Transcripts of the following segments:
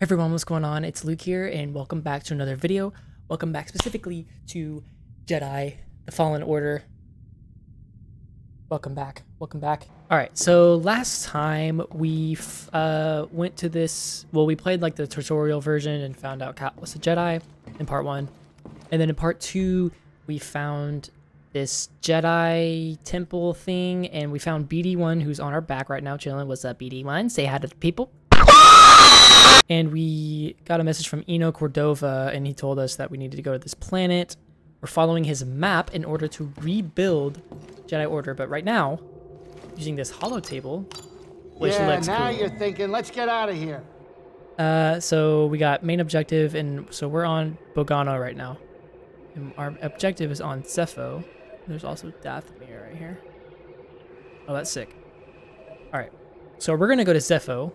everyone, what's going on? It's Luke here, and welcome back to another video. Welcome back specifically to Jedi, the Fallen Order. Welcome back. Welcome back. All right, so last time we uh, went to this, well, we played like the tutorial version and found out Cal was a Jedi in part one. And then in part two, we found this Jedi temple thing, and we found BD1, who's on our back right now, chilling. What's up, BD1? Say hi to the people. And we got a message from Eno Cordova, and he told us that we needed to go to this planet. We're following his map in order to rebuild Jedi Order, but right now, using this holotable, which yeah, now cool. you're thinking, let's get out of here. Uh, so we got main objective, and so we're on Bogano right now. And our objective is on Zeffo. There's also Dathomir right here. Oh, that's sick. All right, so we're gonna go to Zeffo.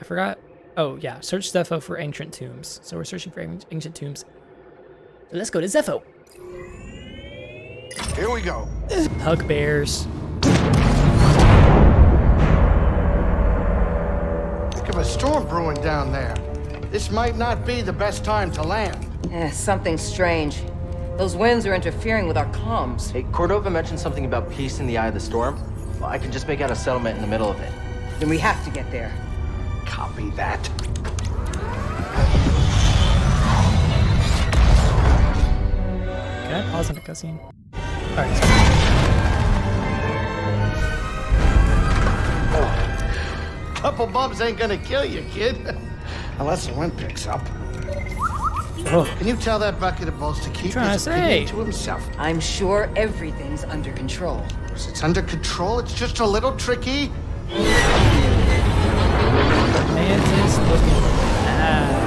I forgot. Oh yeah, search Zeffo for ancient tombs. So we're searching for ancient tombs. So let's go to Zeffo. Here we go. Hug bears. Think of a storm brewing down there. This might not be the best time to land. Eh, something strange. Those winds are interfering with our comms. Hey, Cordova mentioned something about peace in the eye of the storm. Well, I can just make out a settlement in the middle of it. Then we have to get there. Copy that. Can I pause in a cutscene? All right. so- oh. Couple bumps ain't gonna kill you, kid. Unless the wind picks up. Oh, Can you tell that bucket of balls to keep his to opinion say? to himself? I'm sure everything's under control. It's under control. It's just a little tricky. Mantis looking. Ah.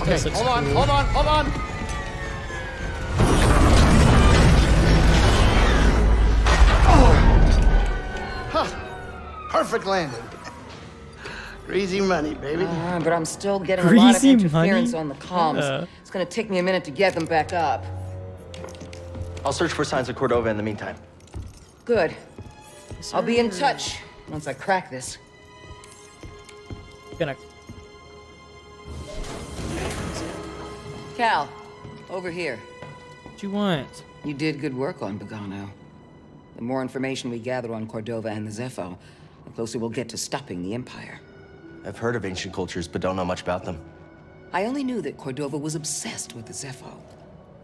Okay, This looks hold on, hold on, hold on. Oh. Huh. Perfect landing. Greasy money, baby. Uh, but I'm still getting a lot of interference money? on the comms. Uh. It's gonna take me a minute to get them back up. I'll search for signs of Cordova in the meantime. Good. I'll be in touch once I crack this. Gonna. Cal, over here. What you want? You did good work on Bogano. The more information we gather on Cordova and the Zeffo, the closer we'll get to stopping the Empire. I've heard of ancient cultures, but don't know much about them. I only knew that Cordova was obsessed with the Zeffo,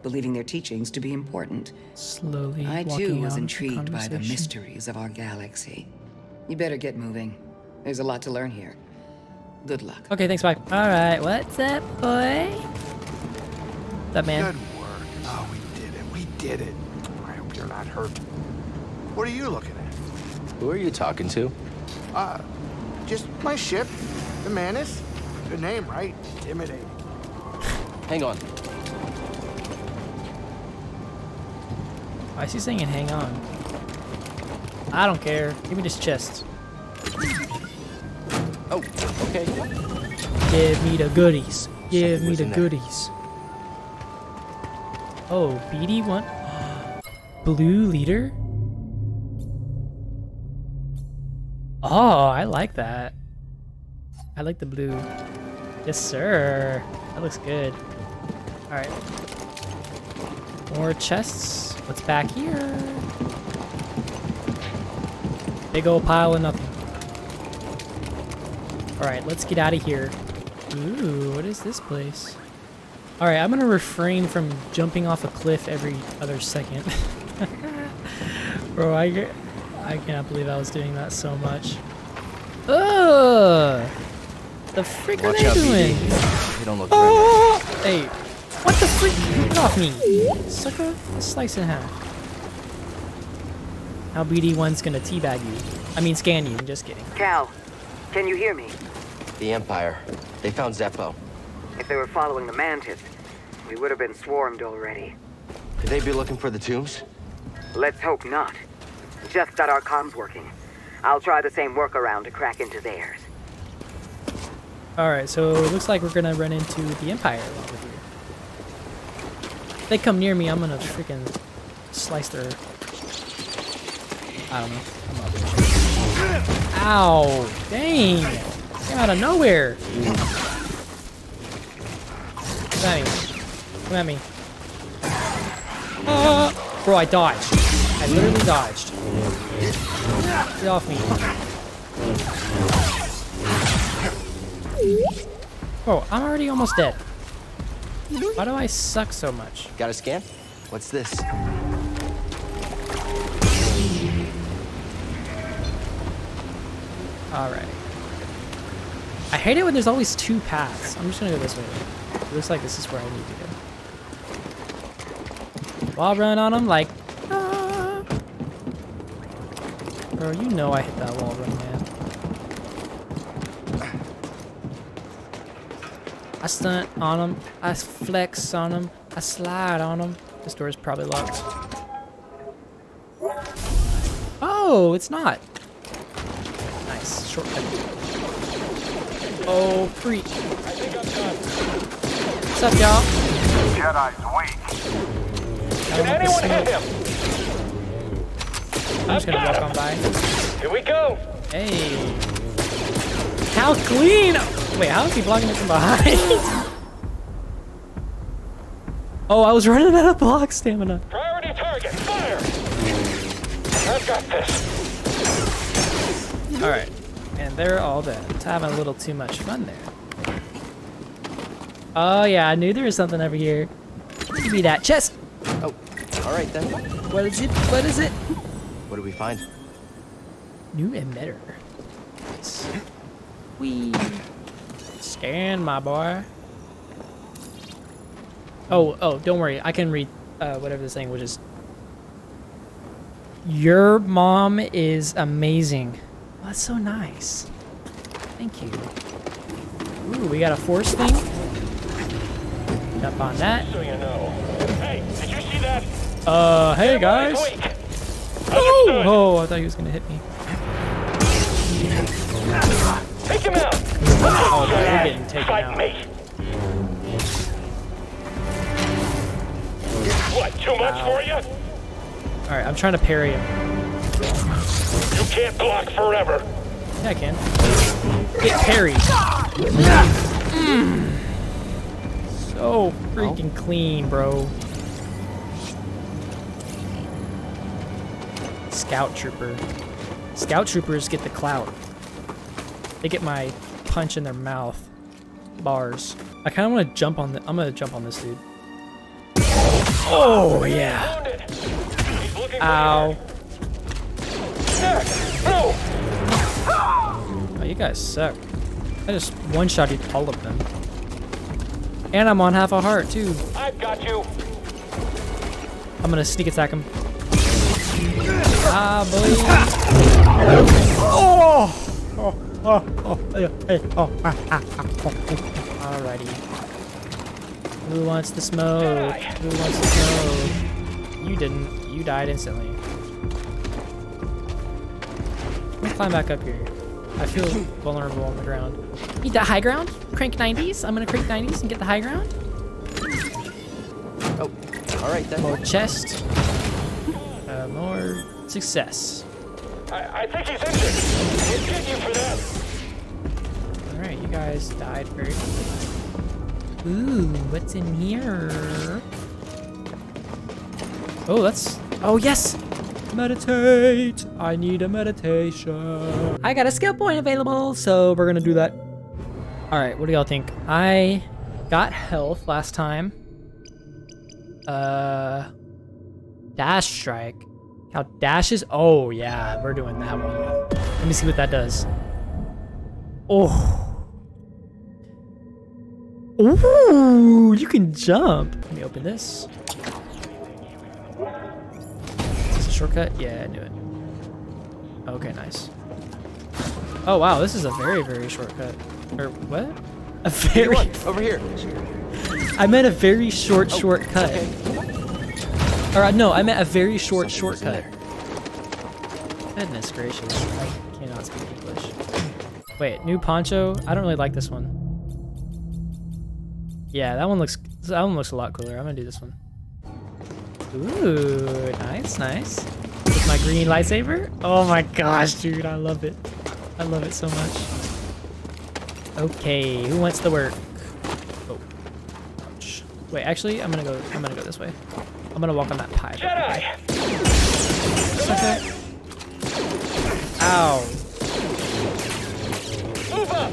believing their teachings to be important. Slowly. I too was on intrigued by the mysteries of our galaxy. You better get moving. There's a lot to learn here. Good luck. Okay, thanks. Bye. All right. What's up, boy? What's up, man? Good work. Oh, we did it. We did it. I hope you're not hurt. What are you looking at? Who are you talking to? Uh, just my ship, the Mantis. Good name, right? Intimidating. Hang on. Why is he saying hang on? I don't care. Give me this chest. Okay. Give me the goodies. Give Something me the goodies. Oh, BD1? Blue leader? Oh, I like that. I like the blue. Yes, sir. That looks good. Alright. More chests. What's back here? Big old pile of nothing. Alright, let's get out of here. Ooh, what is this place? Alright, I'm gonna refrain from jumping off a cliff every other second. Bro, I, get- I cannot believe I was doing that so much. Ugh! The frick are Watch they doing? BD. They don't look ah! friendly. Oh! Hey, what the freak? Get off me, sucker! Slice in half. Now BD1's gonna teabag you. I mean, scan you. I'm just kidding. Cal, can you hear me? The Empire. They found Zeffo. If they were following the Mantis, we would have been swarmed already. Could they be looking for the tombs? Let's hope not. Just got our comms working. I'll try the same workaround to crack into theirs. All right, so it looks like we're gonna run into the Empire over here. If they come near me, I'm gonna freaking slice their. I don't know. I'm not really sure. Ow! Dang! Came out of nowhere. Come at me. Come at me. Uh, bro, I dodged. I literally dodged. Get off me. Oh, I'm already almost dead. Why do I suck so much? Got a scan? What's this? Alright. I hate it when there's always two paths. I'm just gonna go this way. It looks like this is where I need to go. Wall run on them like... ah. Bro, you know I hit that wall run, man. I stunt on them. I flex on them. I slide on them. This door is probably locked. Oh, it's not. Nice. Shortcut. Oh, freak. What's up, y'all? Jedi's weak. Can Anyone hit him? I'm just gonna walk on by. Here we go. Hey. How clean! Wait, how is he blocking it from behind? oh, I was running out of block stamina. Priority target. Fire. I've got this. Alright. And they're all dead. Having a little too much fun there. Oh yeah, I knew there was something over here. Give me that chest! Oh, all right then. What is it? What is it? What do we find? New emitter. Nice. Wee. Scan, my boy. Oh, oh, don't worry. I can read uh, whatever this language is. Your mom is amazing. Well, that's so nice. Thank you. Ooh, we got a force thing. Jump on that. So you know. Hey, did you see that? Uh, hey guys. Oh, oh, I thought he was gonna hit me. Take him out. Oh, boy, you're getting taken Fight out. me. What? Too much for you? All right, I'm trying to parry him. You can't block forever. Yeah, I can. Get parried. Mm. So freaking clean, bro. Scout trooper. Scout troopers get the clout. They get my punch in their mouth. Bars. I kind of want to jump on the. I'm gonna jump on this dude. Oh yeah. Wounded. He's Ow. You. No. Oh, you guys suck. I just one-shotted all of them. And I'm on half a heart, too. I've got you. I'm gonna sneak attack him. Ah, boy. Oh! Oh, oh, oh, hey, hey, oh, ah, ah, ah, oh, oh. Alrighty. Who wants the smoke? Who wants the smoke? You didn't. You died instantly. Let me climb back up here. I feel vulnerable on the ground. Need that high ground? Crank 90s? I'm gonna crank 90s and get the high ground. Oh, all right then. More chest. Uh, more success. I, I think he's injured. We'll get you for that. Alright, you guys died very quickly. Ooh, what's in here? Oh, that's... Oh, yes! Meditate! I need a meditation. I got a skill point available, so we're gonna do that. Alright, what do y'all think? I got health last time. Uh... Dash strike. How dash is... Oh, yeah, we're doing that one. Let me see what that does. Oh. Ooh, you can jump. Let me open this. Is this a shortcut? Yeah, I knew it. Okay, nice. Oh, wow, this is a very, very shortcut. Or what? A very... over here. I meant a very short shortcut. Or, uh, no, I meant a very short shortcut. Goodness gracious. I cannot speak English. Wait, new poncho? I don't really like this one. Yeah, that one looks that one looks a lot cooler. I'm gonna do this one. Ooh, nice, nice. With my green lightsaber? Oh my gosh, dude, I love it. I love it so much. Okay, who wants to work? Oh. Ouch. Wait, actually, I'm gonna go. I'm gonna go this way. I'm gonna walk on that pipe. Jedi! Okay. Ow. Move up!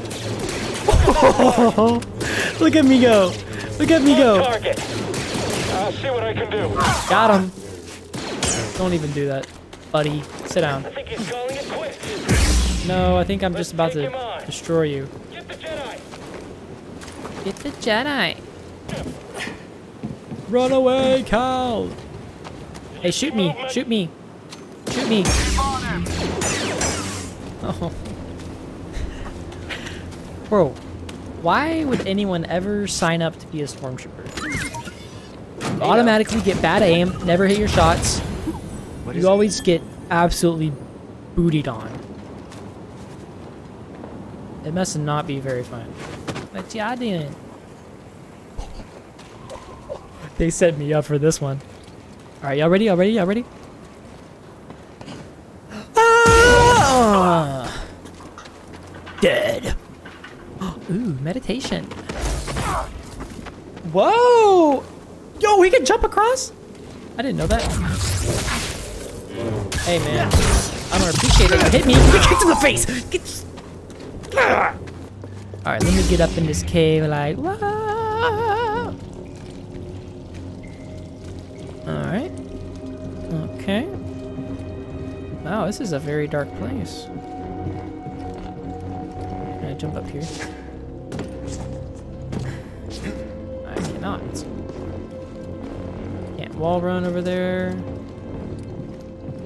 Look at me go. Look at me go. target! I'll see what I can do. Got him. Don't even do that, buddy. Sit down. I think he's calling it quits. No, I think I'm just about to destroy you. Get the Jedi! Get the Jedi. Run away, Cal. Hey, shoot me. Shoot me. Shoot me. Oh. Bro, why would anyone ever sign up to be a stormtrooper? Automatically get bad aim, never hit your shots. What You always get absolutely bootied on. It must not be very fun. But yeah, I didn't. They set me up for this one. Alright, y'all ready? Y'all ready? Y'all ready? Ah! Dead. Ooh, meditation. Whoa! Yo, we can jump across? I didn't know that. Hey, man. I don't appreciate that you hit me. You get kicked in the face! Get... Alright, let me get up in this cave like, whoa! Alright. Okay. Wow, this is a very dark place. Can I jump up here? Wall run over there.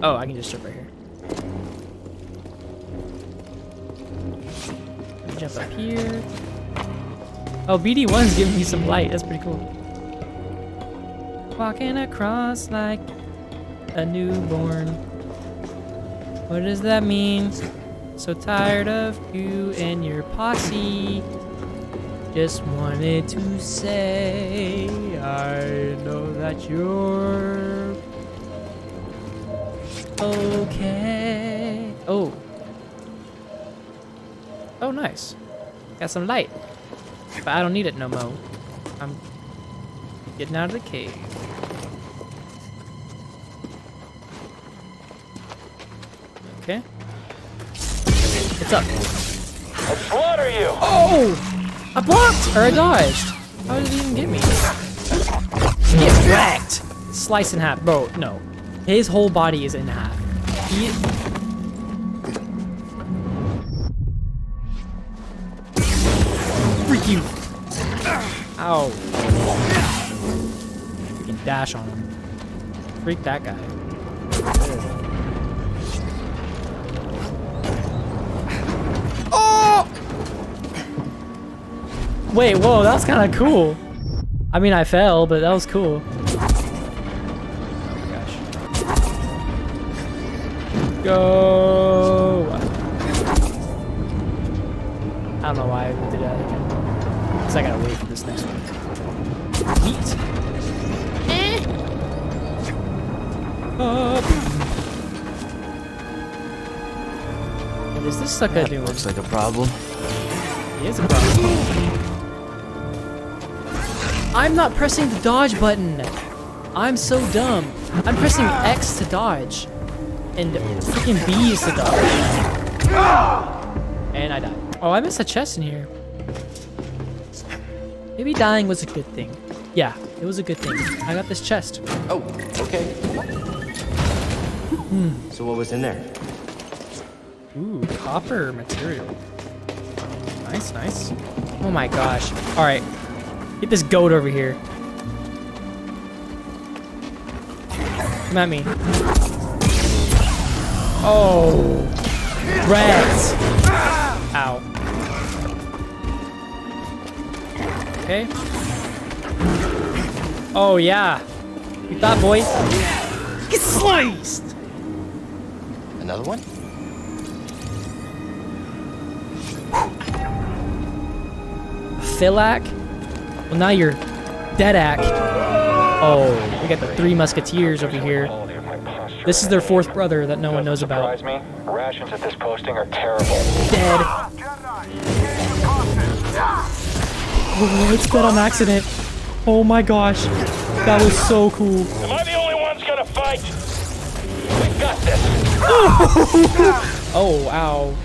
Oh, I can just jump right here. Jump up here. Oh, BD1's giving me some light. That's pretty cool. Walking across like a newborn. What does that mean? So tired of you and your posse. Just wanted to say I know that you're okay. Oh. Oh, nice. Got some light. But I don't need it no more. I'm getting out of the cave. Okay. What's up? I'll slaughter you! Oh! I blocked! Or I dodged. How did he even get me? Get wrecked! Slice in half. Bro, no. His whole body is in half. He... Freak you! Ow. We can dash on him. Freak that guy. Oh! Wait, whoa, that was kind of cool. I mean, I fell, but that was cool. Oh my gosh. Go! I don't know why I did that again. Because I gotta wait for this next one. Neat. Up. Eh. What is this sucker doing? Looks like a problem. He is a problem. I'm not pressing the dodge button. I'm so dumb. I'm pressing X to dodge. And freaking B is to dodge. And I died. Oh, I missed a chest in here. Maybe dying was a good thing. Yeah, it was a good thing. I got this chest. Oh, okay. Hmm. So what was in there? Ooh, copper material. Nice, nice. Oh my gosh. All right, get this goat over here. Come at me. Oh, rats. Ow. Okay. Oh yeah. You thought, boy? Get sliced. Another one? Philac? Well, now you're Deadac. Oh, we got the three musketeers over here. Quality of my posture. This is their fourth brother that no one knows about. Me. Rations at this posting are terrible. Dead. Jedi, engage the process. Oh, it's dead on accident. Oh my gosh. That was so cool. Am I the only one's gonna fight? We got this. Oh, ow.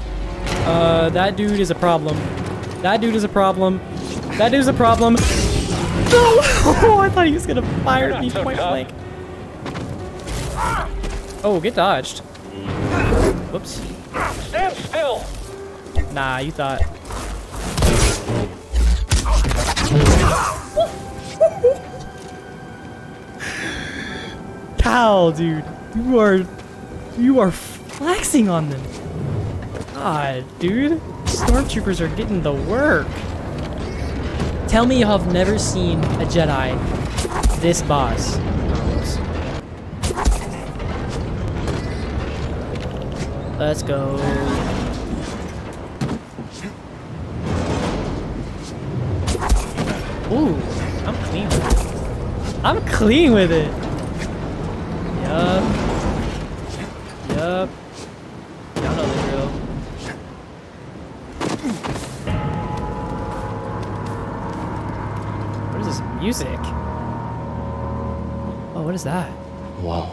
Uh, that dude is a problem. That dude is a problem. That dude's a problem. No! Oh, I thought he was gonna fire at me point tough. blank. Oh, get dodged. Whoops. Stand still. Nah, you thought. Cal, dude, you are, you are flexing on them. God, dude, stormtroopers are getting the work. Tell me you have never seen a Jedi this boss. Let's go. Ooh, I'm clean. I'm clean with it. Music? Oh, what is that? Whoa.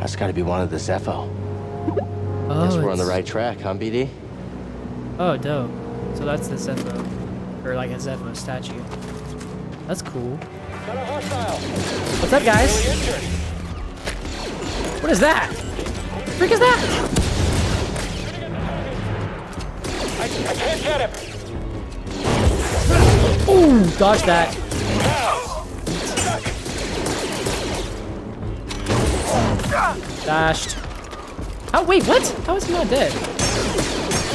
That's gotta be one of the Zeffo. Oh, Guess we're on the right track, huh, BD? Oh, dope. So that's the Zeffo. Or like a Zeffo statue. That's cool. Got a hostile. What's up, guys? What is that? What the frick is that? I, I can't get him. Ooh, dodge that. Dashed. Oh, wait, what? How is he not dead?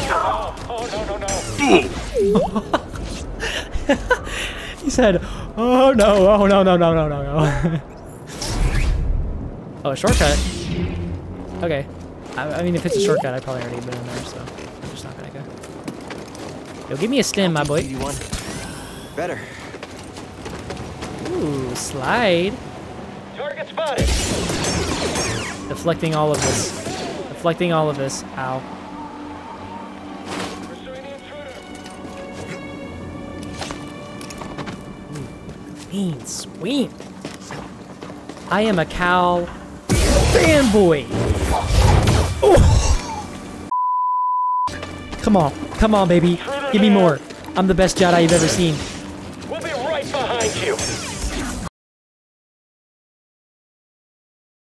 Oh, oh no, no, no. He said, oh no, oh no, no, no, no, no, no. oh, a shortcut? Okay. I, I mean, if it's a shortcut, I'd probably already been in there, so I'm just not gonna go. Yo, give me a stem, my boy. Better. Ooh, slide. Target spotted. Deflecting all of this. Deflecting all of this. Ow. Mean the intruder. Clean sweep. I am a cow fanboy. Oh. Come on. Come on, baby. Give me more. I'm the best Jedi you've ever seen.